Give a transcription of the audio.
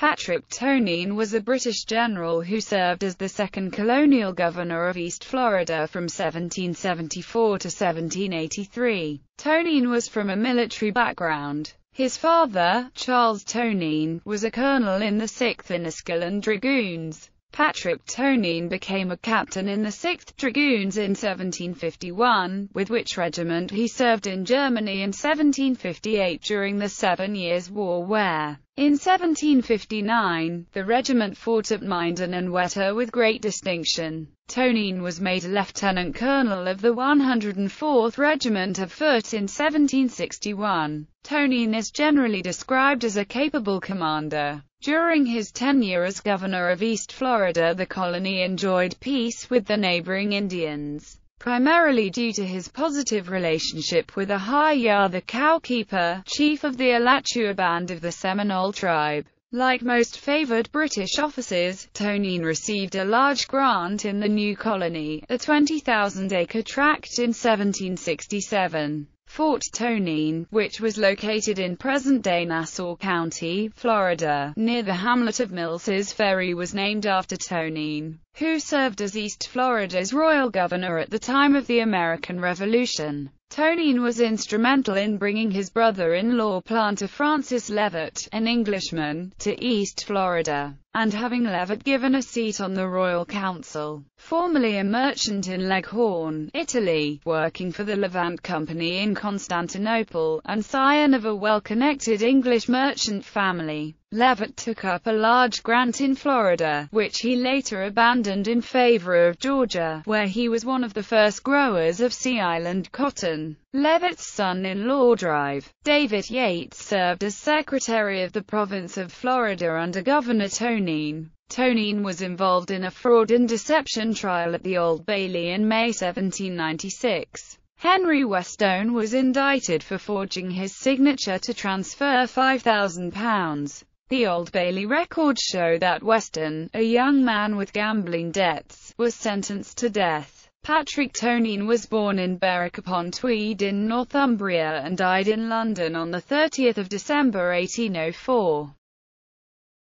Patrick Tonyn was a British general who served as the second colonial governor of East Florida from 1774 to 1783. Tonyn was from a military background. His father, Charles Tonyn, was a colonel in the 6th Enniskillen Dragoons. Patrick Tonyn became a captain in the 6th Dragoons in 1751, with which regiment he served in Germany in 1758 during the Seven Years' War where, in 1759, the regiment fought at Minden and Wetter with great distinction. Tonyn was made lieutenant colonel of the 104th Regiment of Foot in 1761. Tonyn is generally described as a capable commander. During his tenure as governor of East Florida the colony enjoyed peace with the neighboring Indians, primarily due to his positive relationship with Ahaya the Cowkeeper, chief of the Alachua band of the Seminole tribe. Like most favored British officers, Tonyn received a large grant in the new colony, a 20,000-acre tract in 1767. Fort Tonyn, which was located in present-day Nassau County, Florida, near the hamlet of Mills's Ferry was named after Tonyn, who served as East Florida's royal governor at the time of the American Revolution. Tonyn was instrumental in bringing his brother-in-law planter Francis Levett, an Englishman, to East Florida, and having Levett given a seat on the Royal Council. Formerly a merchant in Leghorn, Italy, working for the Levant Company in Constantinople, and scion of a well-connected English merchant family, Levett took up a large grant in Florida, which he later abandoned in favor of Georgia, where he was one of the first growers of Sea Island cotton. Levett's son-in-law Drive, David Yates served as Secretary of the Province of Florida under Governor Tonyn. Tonyn was involved in a fraud and deception trial at the Old Bailey in May 1796. Henry Weston was indicted for forging his signature to transfer £5,000. The Old Bailey records show that Weston, a young man with gambling debts, was sentenced to death. Patrick Tonyn was born in Berwick-upon-Tweed in Northumbria and died in London on 30 December 1804.